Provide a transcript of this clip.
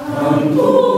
Amen.